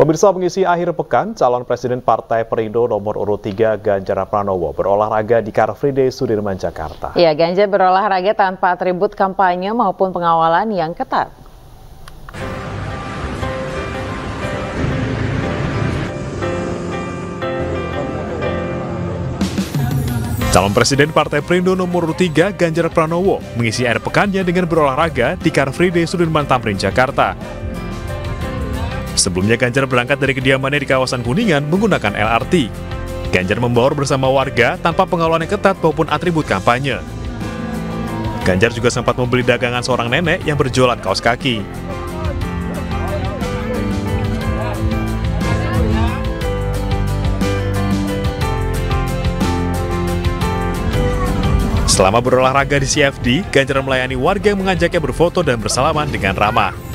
Pemirsa mengisi akhir pekan, calon presiden Partai Perindo nomor urut 3 Ganjar Pranowo berolahraga di Car Free Day Sudirman, Jakarta. Ya, Ganjar berolahraga tanpa atribut kampanye maupun pengawalan yang ketat. Calon Presiden Partai Perindo nomor 3 Ganjar Pranowo mengisi air pekannya dengan berolahraga di Car Free Day Sudirman Tamrin, Jakarta. Sebelumnya Ganjar berangkat dari kediamannya di kawasan Kuningan menggunakan LRT. Ganjar membawa bersama warga tanpa pengawalan yang ketat maupun atribut kampanye. Ganjar juga sempat membeli dagangan seorang nenek yang berjualan kaos kaki. Selama berolahraga di CFD, Ganjar melayani warga yang mengajaknya berfoto dan bersalaman dengan ramah.